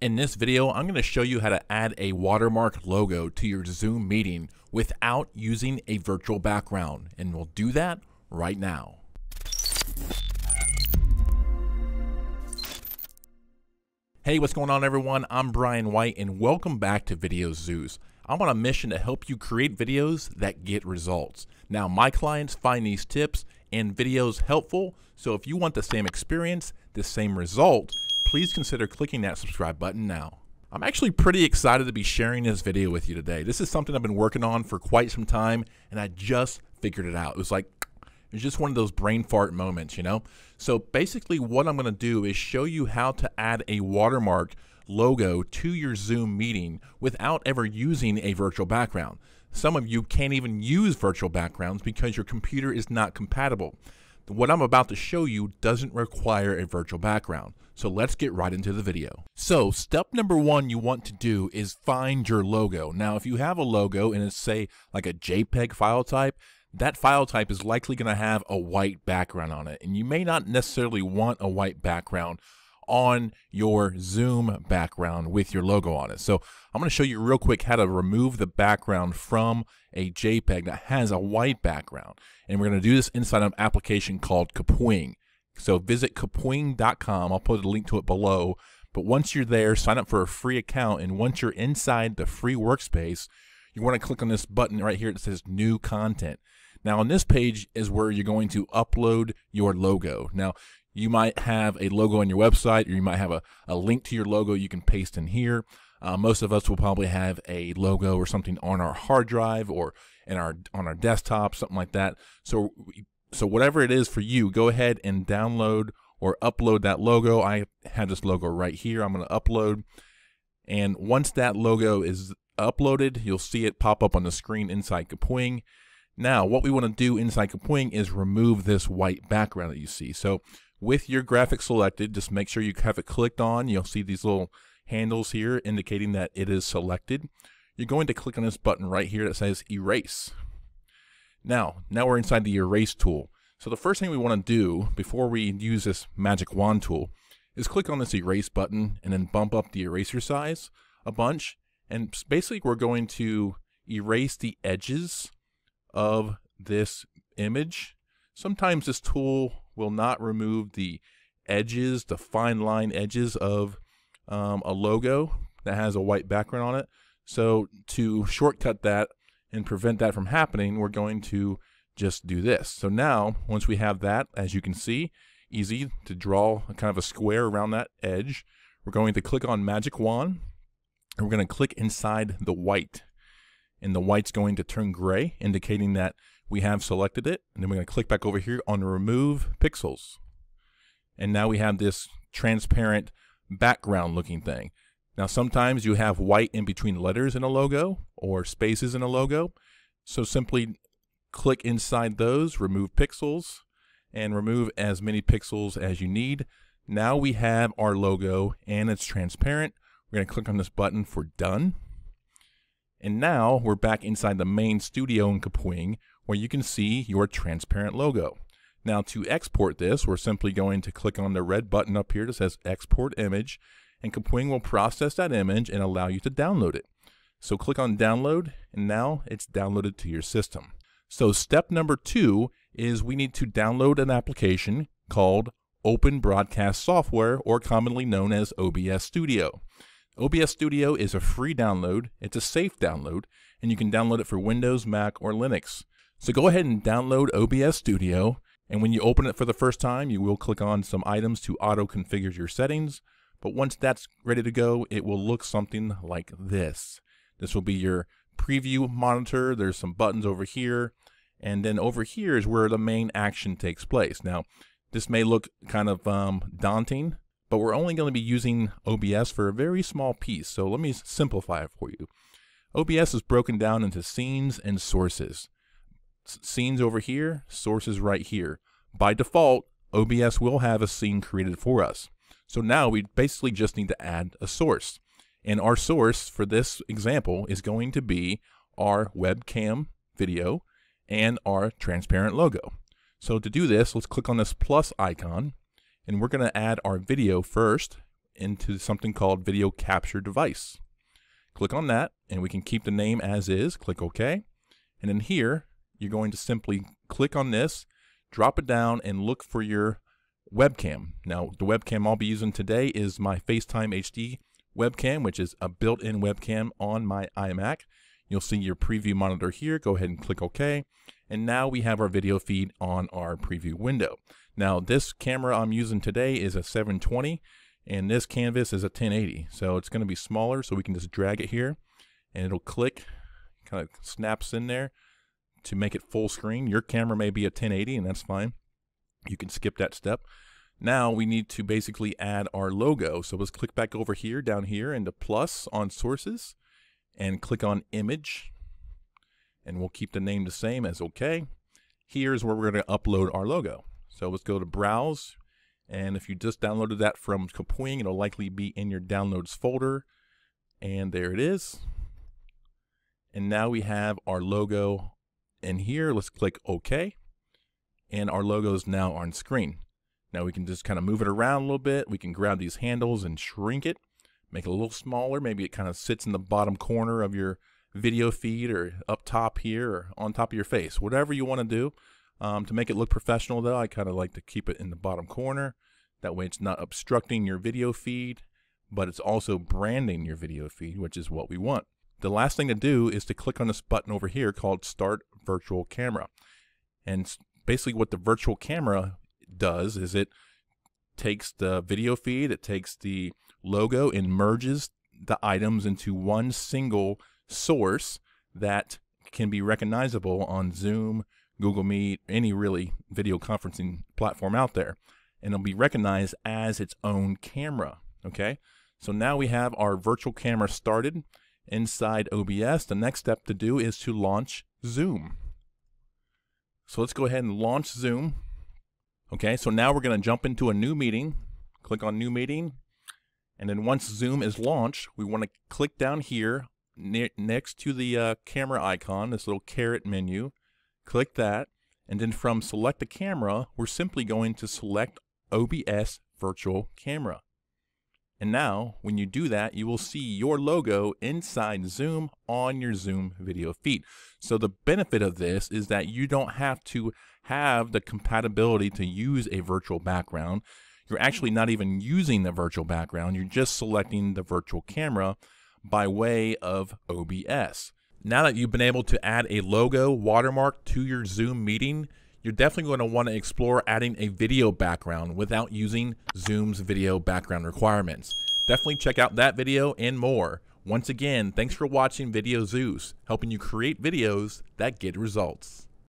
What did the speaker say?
In this video, I'm going to show you how to add a watermark logo to your Zoom meeting without using a virtual background, and we'll do that right now. Hey, what's going on everyone? I'm Brian White and welcome back to Video Zeus. I'm on a mission to help you create videos that get results. Now, my clients find these tips and videos helpful, so if you want the same experience, the same result, please consider clicking that subscribe button now. I'm actually pretty excited to be sharing this video with you today. This is something I've been working on for quite some time and I just figured it out. It was like, it was just one of those brain fart moments, you know? So basically what I'm gonna do is show you how to add a watermark logo to your Zoom meeting without ever using a virtual background. Some of you can't even use virtual backgrounds because your computer is not compatible. What I'm about to show you doesn't require a virtual background. So let's get right into the video. So step number one you want to do is find your logo. Now, if you have a logo and it's say like a JPEG file type, that file type is likely going to have a white background on it. And you may not necessarily want a white background on your Zoom background with your logo on it. So I'm going to show you real quick how to remove the background from a JPEG that has a white background. And we're going to do this inside an application called Kapwing. So visit kapwing.com. I'll put a link to it below. But once you're there, sign up for a free account. And once you're inside the free workspace, you want to click on this button right here that says new content. Now on this page is where you're going to upload your logo. Now you might have a logo on your website or you might have a, a link to your logo you can paste in here. Uh, most of us will probably have a logo or something on our hard drive or in our on our desktop, something like that. So so whatever it is for you, go ahead and download or upload that logo. I have this logo right here. I'm going to upload. And once that logo is uploaded, you'll see it pop up on the screen inside Kapwing. Now, what we want to do inside Kapwing is remove this white background that you see. So with your graphic selected, just make sure you have it clicked on. You'll see these little handles here indicating that it is selected. You're going to click on this button right here that says erase. Now, now we're inside the erase tool. So the first thing we want to do before we use this magic wand tool is click on this erase button and then bump up the eraser size a bunch. And basically we're going to erase the edges of this image. Sometimes this tool will not remove the edges, the fine line edges of um, a logo that has a white background on it. So to shortcut that, and prevent that from happening, we're going to just do this. So now, once we have that, as you can see, easy to draw a kind of a square around that edge. We're going to click on Magic Wand, and we're going to click inside the white. And the white's going to turn gray, indicating that we have selected it. And then we're going to click back over here on Remove Pixels. And now we have this transparent background looking thing. Now, sometimes you have white in between letters in a logo or spaces in a logo. So simply click inside those, remove pixels, and remove as many pixels as you need. Now we have our logo and it's transparent. We're going to click on this button for done. And now we're back inside the main studio in Kapwing where you can see your transparent logo. Now to export this, we're simply going to click on the red button up here that says export image and Kapwing will process that image and allow you to download it. So click on download and now it's downloaded to your system. So step number two is we need to download an application called Open Broadcast Software or commonly known as OBS Studio. OBS Studio is a free download, it's a safe download, and you can download it for Windows, Mac, or Linux. So go ahead and download OBS Studio, and when you open it for the first time, you will click on some items to auto configure your settings. But once that's ready to go, it will look something like this. This will be your preview monitor. There's some buttons over here. And then over here is where the main action takes place. Now, this may look kind of um, daunting, but we're only going to be using OBS for a very small piece. So let me simplify it for you. OBS is broken down into scenes and sources. Scenes over here, sources right here. By default, OBS will have a scene created for us. So now we basically just need to add a source. And our source for this example is going to be our webcam video and our transparent logo. So to do this, let's click on this plus icon and we're going to add our video first into something called video capture device. Click on that and we can keep the name as is. Click OK. And then here, you're going to simply click on this, drop it down and look for your webcam. Now, the webcam I'll be using today is my FaceTime HD webcam, which is a built-in webcam on my iMac. You'll see your preview monitor here. Go ahead and click OK. And now we have our video feed on our preview window. Now, this camera I'm using today is a 720, and this canvas is a 1080. So it's going to be smaller, so we can just drag it here, and it'll click, kind of snaps in there to make it full screen. Your camera may be a 1080, and that's fine. You can skip that step. Now we need to basically add our logo. So let's click back over here, down here into plus on sources and click on image. And we'll keep the name the same as okay. Here's where we're going to upload our logo. So let's go to browse. And if you just downloaded that from Kapwing, it'll likely be in your downloads folder. And there it is. And now we have our logo in here. Let's click OK. And our logo is now on screen. Now we can just kind of move it around a little bit. We can grab these handles and shrink it, make it a little smaller. Maybe it kind of sits in the bottom corner of your video feed or up top here or on top of your face. Whatever you want to do. Um, to make it look professional though, I kind of like to keep it in the bottom corner. That way it's not obstructing your video feed, but it's also branding your video feed, which is what we want. The last thing to do is to click on this button over here called Start Virtual Camera. And basically what the virtual camera does is it takes the video feed, it takes the logo and merges the items into one single source that can be recognizable on Zoom, Google Meet, any really video conferencing platform out there. And it'll be recognized as its own camera. Okay. So now we have our virtual camera started inside OBS. The next step to do is to launch Zoom. So let's go ahead and launch Zoom. Okay, so now we're going to jump into a new meeting. Click on new meeting. And then once Zoom is launched, we want to click down here next to the uh, camera icon, this little caret menu. Click that. And then from select a camera, we're simply going to select OBS virtual camera. And now, when you do that, you will see your logo inside Zoom on your Zoom video feed. So the benefit of this is that you don't have to have the compatibility to use a virtual background. You're actually not even using the virtual background. You're just selecting the virtual camera by way of OBS. Now that you've been able to add a logo watermark to your Zoom meeting, you're definitely going to want to explore adding a video background without using Zoom's video background requirements. Definitely check out that video and more. Once again, thanks for watching Video Zeus, helping you create videos that get results.